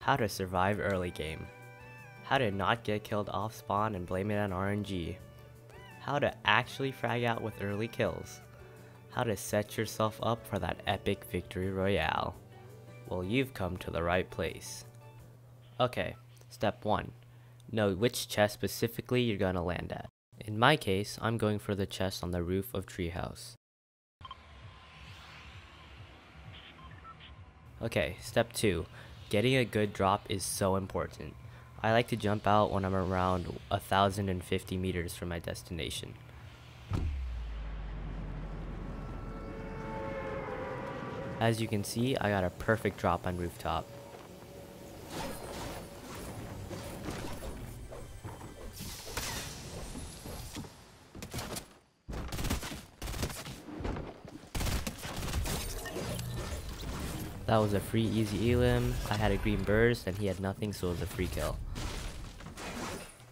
How to survive early game. How to not get killed off spawn and blame it on RNG. How to actually frag out with early kills. How to set yourself up for that epic victory royale. Well, you've come to the right place. Okay, step 1. Know which chest specifically you're gonna land at. In my case, I'm going for the chest on the roof of Treehouse. Okay, step 2. Getting a good drop is so important. I like to jump out when I'm around 1050 meters from my destination. As you can see, I got a perfect drop on rooftop. That was a free easy elim. I had a green burst and he had nothing so it was a free kill.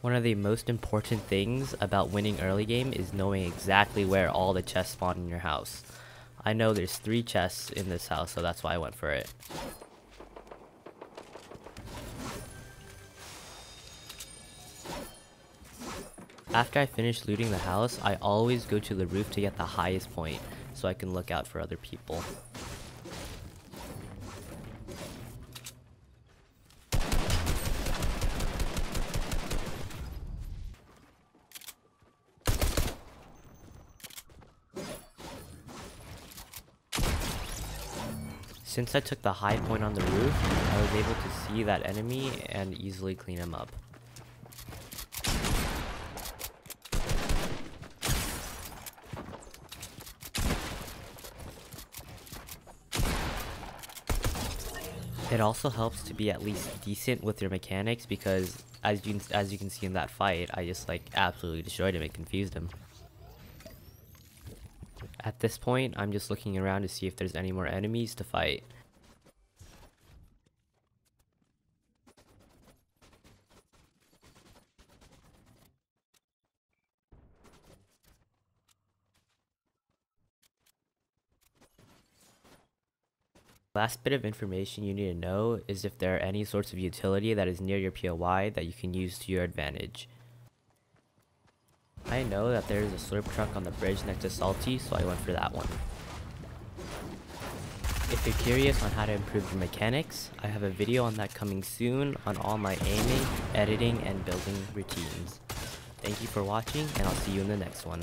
One of the most important things about winning early game is knowing exactly where all the chests spawn in your house. I know there's three chests in this house so that's why I went for it. After I finish looting the house, I always go to the roof to get the highest point so I can look out for other people. Since I took the high point on the roof, I was able to see that enemy and easily clean him up. It also helps to be at least decent with your mechanics because as you as you can see in that fight, I just like absolutely destroyed him and confused him. At this point, I'm just looking around to see if there's any more enemies to fight. Last bit of information you need to know is if there are any sorts of utility that is near your POI that you can use to your advantage. I know that there is a slurp truck on the bridge next to Salty, so I went for that one. If you're curious on how to improve your mechanics, I have a video on that coming soon on all my aiming, editing, and building routines. Thank you for watching, and I'll see you in the next one.